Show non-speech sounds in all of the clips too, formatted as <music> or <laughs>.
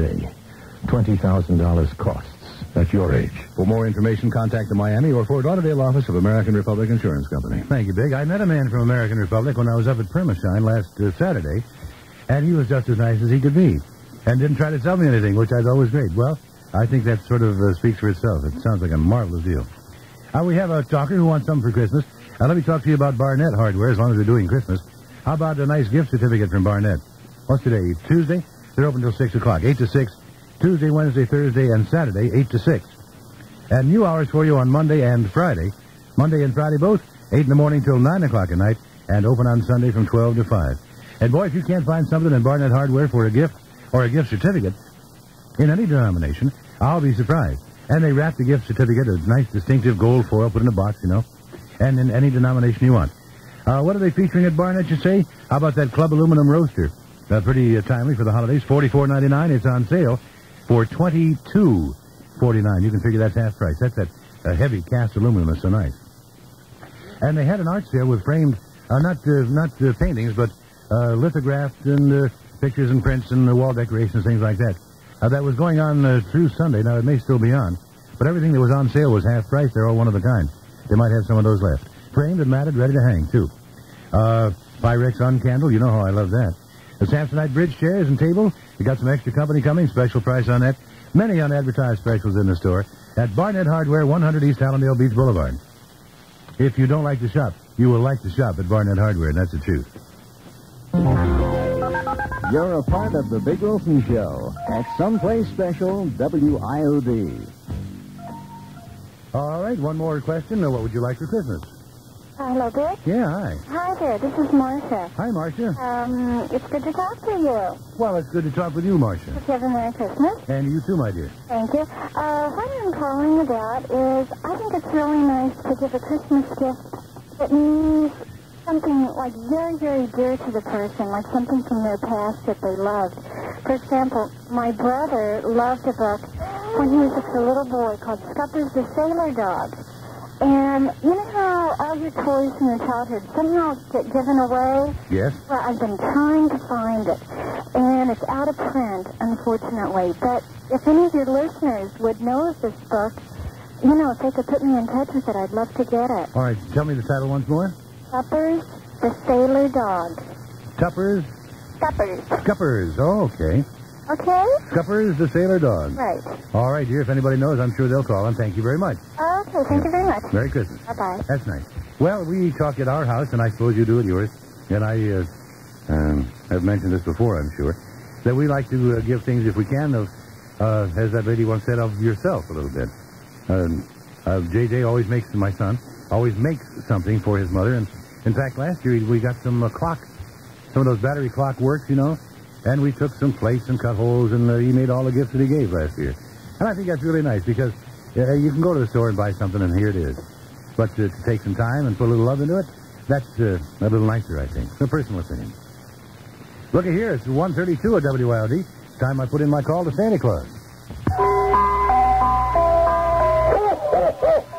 day. $20,000 costs. That's your age. For more information, contact the Miami or Fort Lauderdale office of American Republic Insurance Company. Thank you, Big. I met a man from American Republic when I was up at Permashine last uh, Saturday, and he was just as nice as he could be, and didn't try to sell me anything, which I thought was great. Well, I think that sort of uh, speaks for itself. It sounds like a marvelous deal. Uh, we have a talker who wants something for Christmas. Uh, let me talk to you about Barnett Hardware, as long as we're doing Christmas. How about a nice gift certificate from Barnett? What's today? Tuesday? They're open till 6 o'clock. 8 to 6. Tuesday, Wednesday, Thursday, and Saturday, 8 to 6. And new hours for you on Monday and Friday. Monday and Friday both, 8 in the morning till 9 o'clock at night, and open on Sunday from 12 to 5. And boy, if you can't find something in Barnett Hardware for a gift or a gift certificate in any denomination, I'll be surprised. And they wrap the gift certificate, a nice distinctive gold foil, put in a box, you know, and in any denomination you want. Uh, what are they featuring at Barnett, you say? How about that club aluminum roaster? Uh, pretty uh, timely for the holidays. Forty-four ninety-nine. It's on sale for twenty-two forty-nine. You can figure that's half price. That's that uh, heavy cast aluminum. That's so nice. And they had an art sale with framed, uh, not uh, not uh, paintings, but lithographs and pictures and prints and wall decorations, things like that. That was going on through Sunday. Now it may still be on, but everything that was on sale was half price. They're all one of a kind. They might have some of those left. Framed and matted, ready to hang too. Pyrex on candle. You know how I love that. The Samsonite bridge chairs and table. You got some extra company coming. Special price on that. Many unadvertised specials in the store at Barnett Hardware, 100 East Hallandale Beach Boulevard. If you don't like to shop, you will like to shop at Barnett Hardware, and that's the truth. You're a part of the Big Wilson Show at Someplace Special WIOD. All right, one more question. Now, what would you like for Christmas? Hello, Dick. Yeah, hi. Hi there. This is Marcia. Hi, Marcia. Um, it's good to talk to you. Well, it's good to talk with you, Marcia. Hope you have a Merry Christmas. And you too, my dear. Thank you. Uh, what I'm calling about is I think it's really nice to give a Christmas gift that means something like very, very dear to the person, like something from their past that they loved. For example, my brother loved a book when he was just a little boy called Scuppers the Sailor Dog. And you know how all your toys from your childhood somehow get given away? Yes? Well, I've been trying to find it, and it's out of print, unfortunately. But if any of your listeners would know of this book, you know, if they could put me in touch with it, I'd love to get it. All right, tell me the title once more. Tuppers, the Sailor Dog. Tuppers, Scuppers. Scuppers. Oh, okay. Okay? Scuppers, the sailor dog. Right. All right, dear. If anybody knows, I'm sure they'll call. And thank you very much. Okay, thank you very much. Merry Christmas. Bye-bye. That's nice. Well, we talk at our house, and I suppose you do at yours. And I uh, um, have mentioned this before, I'm sure, that we like to uh, give things, if we can, of, uh, as that lady once said, of yourself a little bit. Um, uh, JJ always makes, my son, always makes something for his mother. And in fact, last year we got some uh, clock, some of those battery clock works, you know, and we took some plates and cut holes, and uh, he made all the gifts that he gave last year. And I think that's really nice because uh, you can go to the store and buy something, and here it is. But uh, to take some time and put a little love into it, that's uh, a little nicer, I think. A personal opinion. Look at here, it's 132 at. It's time I put in my call to Santa Claus.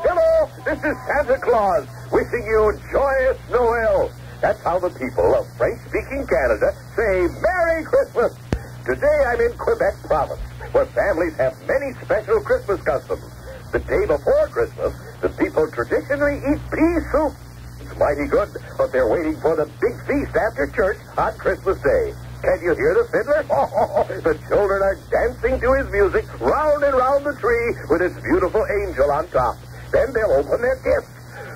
Hello, this is Santa Claus wishing you joyous Noel. That's how the people of French-speaking Canada say Merry Christmas. Today I'm in Quebec province, where families have many special Christmas customs. The day before Christmas, the people traditionally eat pea soup. It's mighty good, but they're waiting for the big feast after church on Christmas Day. Can you hear the fiddler? <laughs> The children are dancing to his music round and round the tree with its beautiful angel on top. Then they'll open their gifts.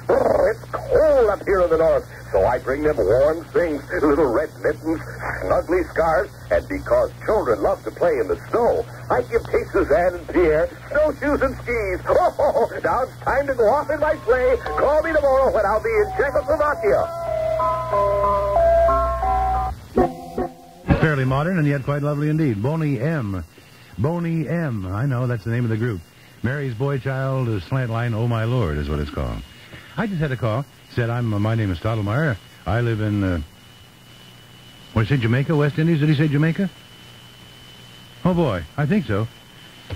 Oh, it's cold up here in the north, so I bring them warm things, little red mittens, snuggly scarves, and because children love to play in the snow, I give Kate Suzanne and Pierre snowshoes and skis. <laughs> Oh, now it's time to go off in my sleigh. Call me tomorrow when I'll be in Czechoslovakia. Fairly modern and yet quite lovely indeed. Boney M. Boney M. I know, that's the name of the group. Mary's Boy Child uh, Slant Line, Oh My Lord, is what it's called. I just had a call. Said, I'm, uh, my name is Stottlemyre. I live in, uh, what did he say, Jamaica, West Indies? Did he say Jamaica? Oh, boy, I think so.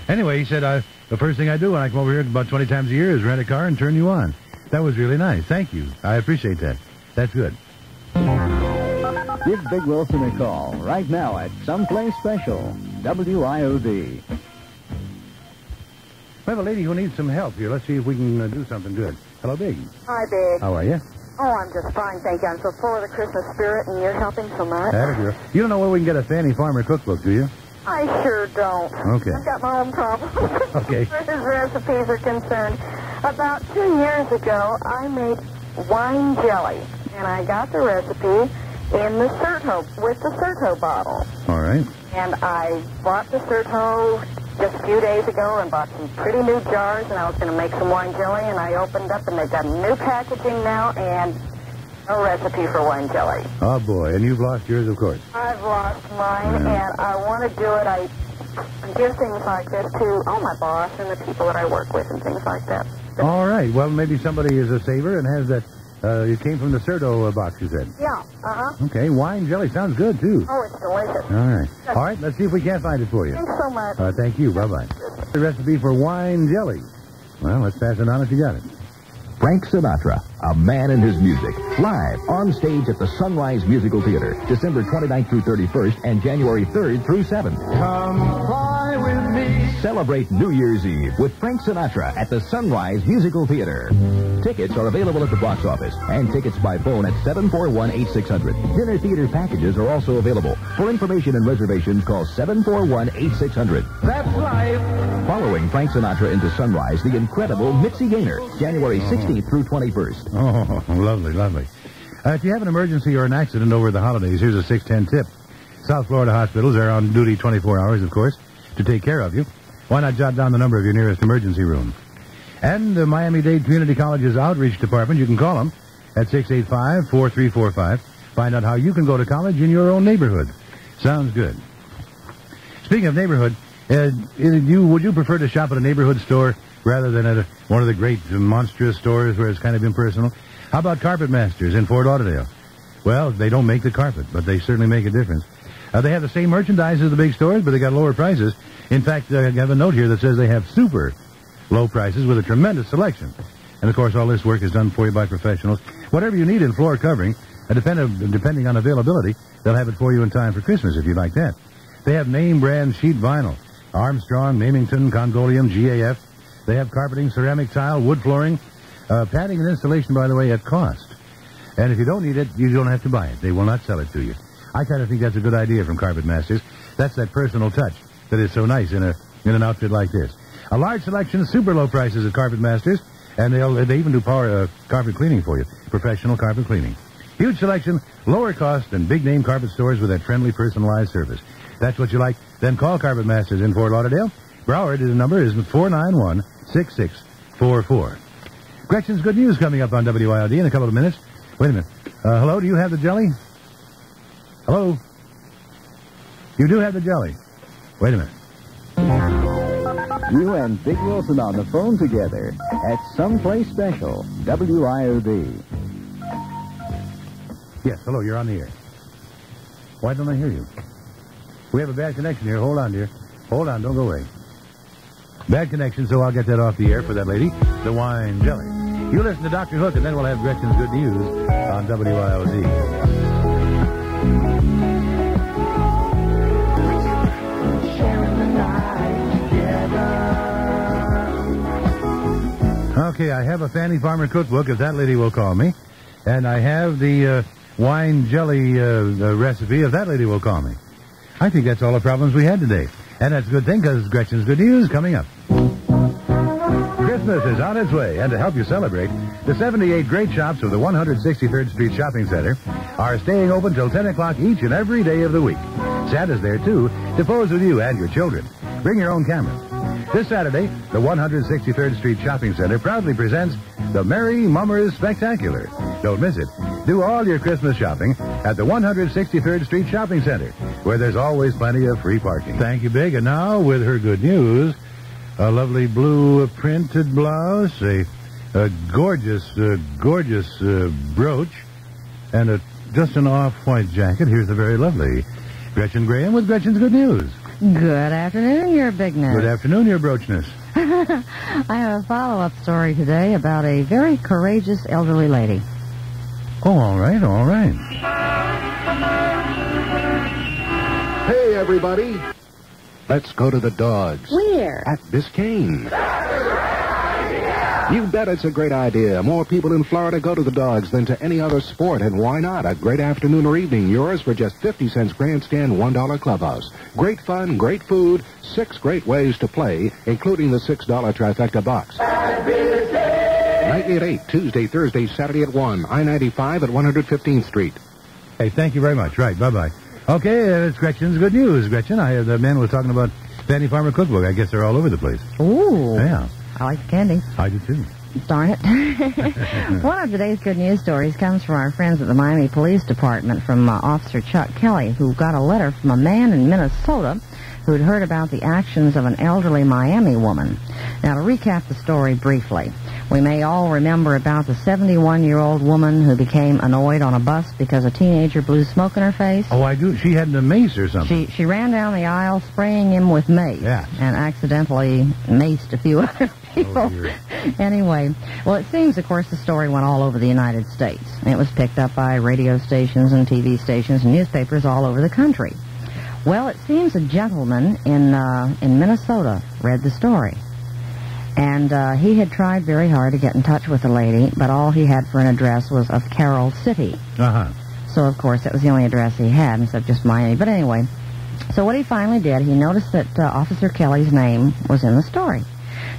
Anyway, he said, I, the first thing I do when I come over here about 20 times a year is rent a car and turn you on. That was really nice. Thank you. I appreciate that. That's good. Give Big Wilson a call right now at Someplace Special WIOD. We have a lady who needs some help here. Let's see if we can uh, do something good. Hello, Big. Hi, Big. How are you? Oh, I'm just fine, thank you. I'm so full of the Christmas spirit, and you're helping so much. Atta girl. You don't know where we can get a Fanny Farmer cookbook, do you? I sure don't. Okay. I've got my own problems. <laughs> Okay. <laughs> As far as recipes are concerned, about two years ago, I made wine jelly, and I got the recipe in the Certo with the Certo bottle. All right. And I bought the Certo just a few days ago and bought some pretty new jars, and I was going to make some wine jelly, and I opened up, and they've got new packaging now, and no recipe for wine jelly. Oh, boy. And you've lost yours, of course. I've lost mine, and I want to do it. I give things like this to, oh, my boss and the people that I work with and things like that. All right. Well, maybe somebody is a saver and has that. Uh, it came from the uh, box, you said. Yeah, uh-huh. Okay. Wine jelly sounds good, too. Oh, it's delicious. All right. All right. Let's see if we can't find it for you. Thanks so much. Uh, thank you. Bye-bye. The recipe for wine jelly. Well, let's pass it on if you got it. Frank Sinatra, a man and his music, live on stage at the Sunrise Musical Theater, December 29th through 31st and January 3rd through 7th. Come fly with me. Celebrate New Year's Eve with Frank Sinatra at the Sunrise Musical Theater. Tickets are available at the box office and tickets by phone at 741-8600. Dinner theater packages are also available. For information and reservations, call 741-8600. That's life. Following Frank Sinatra into Sunrise, the incredible Mitzi Gaynor, January 16th through 21st. Oh, lovely, lovely. Uh, if you have an emergency or an accident over the holidays, here's a 610 tip. South Florida hospitals are on duty 24 hours, of course, to take care of you. Why not jot down the number of your nearest emergency room? And the Miami-Dade Community College's outreach department, you can call them at 685-4345. Find out how you can go to college in your own neighborhood. Sounds good. Speaking of neighborhood, uh, you would you prefer to shop at a neighborhood store rather than at a, one of the great uh, monstrous stores where it's kind of impersonal? How about Carpet Masters in Fort Lauderdale? Well, they don't make the carpet, but they certainly make a difference. Uh, they have the same merchandise as the big stores, but they got lower prices. In fact, uh, I have a note here that says they have super low prices with a tremendous selection. And of course, all this work is done for you by professionals. Whatever you need in floor covering, uh, depend, depending on availability, they'll have it for you in time for Christmas if you like that. They have name brand sheet vinyl, Armstrong, Mannington, Congoleum, GAF. They have carpeting, ceramic tile, wood flooring, uh, padding and installation, by the way, at cost. And if you don't need it, you don't have to buy it. They will not sell it to you. I kind of think that's a good idea from Carpet Masters. That's that personal touch that is so nice in a in an outfit like this. A large selection, super low prices at Carpet Masters, and they'll they even do power uh, carpet cleaning for you, professional carpet cleaning. Huge selection, lower cost than big name carpet stores with that friendly, personalized service. That's what you like. Then call Carpet Masters in Fort Lauderdale. Broward, the number is 491 6644. Gretchen's good news coming up on WIOD in a couple of minutes. Wait a minute. Uh, hello, do you have the jelly? Hello? You do have the jelly. Wait a minute. You and Big Wilson on the phone together at Someplace Special, WIOD. Yes, hello, you're on the air. Why don't I hear you? We have a bad connection here. Hold on, dear. Hold on, don't go away. Bad connection, so I'll get that off the air for that lady. The wine jelly. You listen to Dr. Hook, and then we'll have Gretchen's good news on WIOD. Okay, I have a Fanny Farmer cookbook, if that lady will call me. And I have the uh, wine jelly uh, uh, recipe, if that lady will call me. I think that's all the problems we had today. And that's a good thing, because Gretchen's good news coming up. Christmas is on its way, and to help you celebrate, the 78 great shops of the 163rd Street Shopping Center are staying open till 10 o'clock each and every day of the week. Santa's there, too, to pose with you and your children. Bring your own camera. This Saturday, the 163rd Street Shopping Center proudly presents the Merry Mummers Spectacular. Don't miss it. Do all your Christmas shopping at the 163rd Street Shopping Center, where there's always plenty of free parking. Thank you, Big. And now, with her good news, a lovely blue printed blouse, a, a gorgeous, uh, gorgeous uh, brooch, and a just an off-white jacket. Here's the very lovely Gretchen Graham with Gretchen's Good News. Good afternoon, your big nose. Good afternoon, your brochness. <laughs> I have a follow-up story today about a very courageous elderly lady. Oh, all right, all right. Hey, everybody. Let's go to the dogs. Where? At Biscayne. You bet it's a great idea. More people in Florida go to the dogs than to any other sport, and why not? A great afternoon or evening, yours for just 50 cents grandstand, $1 clubhouse. Great fun, great food, six great ways to play, including the $6 trifecta box. Nightly at 8, Tuesday, Thursday, Saturday at 1, I-95 at 115th Street. Hey, thank you very much. Right, bye-bye. Okay, uh, it's Gretchen's good news, Gretchen. I uh, The man was talking about Fanny Farmer cookbook. I guess they're all over the place. Ooh. Yeah, I like the candy. I do too. Darn it. <laughs> One of today's good news stories comes from our friends at the Miami Police Department from uh, Officer Chuck Kelly, who got a letter from a man in Minnesota who'd heard about the actions of an elderly Miami woman. Now, to recap the story briefly, we may all remember about the 71-year-old woman who became annoyed on a bus because a teenager blew smoke in her face. Oh, I do. She had an mace or something. She she ran down the aisle spraying him with mace Yeah. and accidentally maced a few <laughs> other people. Oh, anyway, well, it seems, of course, the story went all over the United States. It was picked up by radio stations and TV stations and newspapers all over the country. Well, it seems a gentleman in uh, in Minnesota read the story. And uh, he had tried very hard to get in touch with the lady, but all he had for an address was of Carol City. Uh-huh. So, of course, that was the only address he had instead of just Miami. But anyway, so what he finally did, he noticed that uh, Officer Kelly's name was in the story.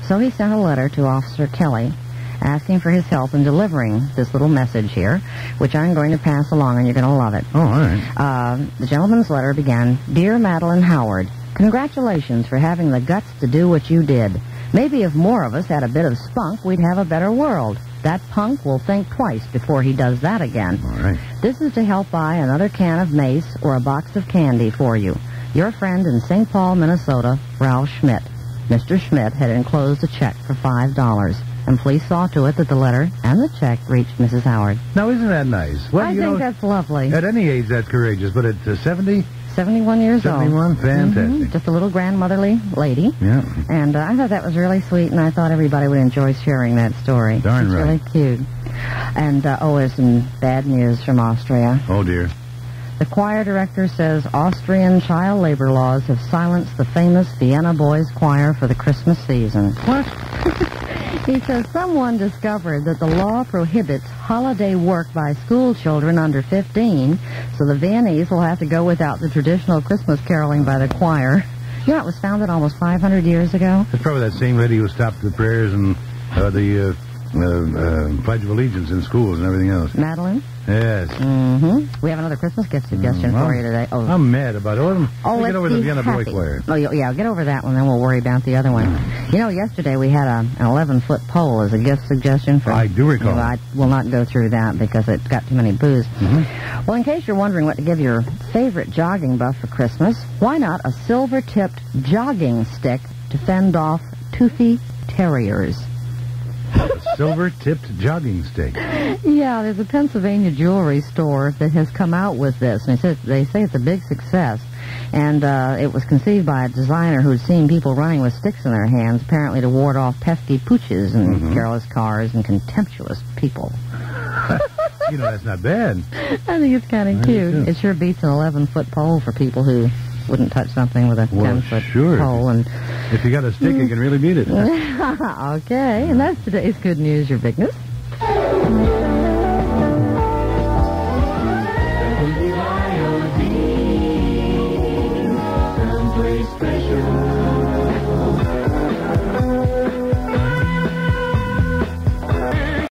So he sent a letter to Officer Kelly asking for his help in delivering this little message here, which I'm going to pass along, and you're going to love it. Oh, all right. Uh, the gentleman's letter began, Dear Madeline Howard, congratulations for having the guts to do what you did. Maybe if more of us had a bit of spunk, we'd have a better world. That punk will think twice before he does that again. All right. This is to help buy another can of mace or a box of candy for you. Your friend in St. Paul, Minnesota, Ralph Schmidt. Mr. Schmidt had enclosed a check for $5. And police saw to it that the letter and the check reached Mrs. Howard. Now, isn't that nice? Well, I you think know, that's lovely. at any age, that's courageous, but at uh, 70, 71 years 71, old. fantastic. Mhm, Just a little grandmotherly lady. Yeah. And uh, I thought that was really sweet, and I thought everybody would enjoy sharing that story. Darn it's right. really cute. And, uh, oh, there's some bad news from Austria. Oh, dear. The choir director says Austrian child labor laws have silenced the famous Vienna Boys Choir for the Christmas season. What? <laughs> He says someone discovered that the law prohibits holiday work by school children under 15, so the Viennese will have to go without the traditional Christmas caroling by the choir. You know, it was founded almost 500 years ago. It's probably that same lady who stopped the prayers and uh, the uh, uh, uh, Pledge of Allegiance in schools and everything else. Madeline? Yes. Mm-hmm. We have another Christmas gift suggestion Mm, for you today. Oh, I'm mad about it. Oh, Oh, get let's over the Vienna Boy happy. Choir. Oh, yeah, get over that one, then we'll worry about the other one. You know, yesterday we had a, an 11-foot pole as a gift suggestion for... I do recall. Well, I will not go through that because it's got too many boos. Mm-hmm. Well, in case you're wondering what to give your favorite jogging buff for Christmas, why not a silver-tipped jogging stick to fend off toothy terriers? <laughs> Silver-tipped jogging stick. Yeah, there's a Pennsylvania jewelry store that has come out with this, and they say, they say it's a big success. And uh, it was conceived by a designer who'd seen people running with sticks in their hands, apparently to ward off pesky pooches and Mm-hmm. careless cars and contemptuous people. <laughs> you know, that's not bad. I think it's kind of cute. It sure beats an 11-foot pole for people who wouldn't touch something with a Well, 10-foot sure. pole. And If you got a stick, you can really beat it. <laughs> okay, and that's today's good news, your bigness. Someplace special.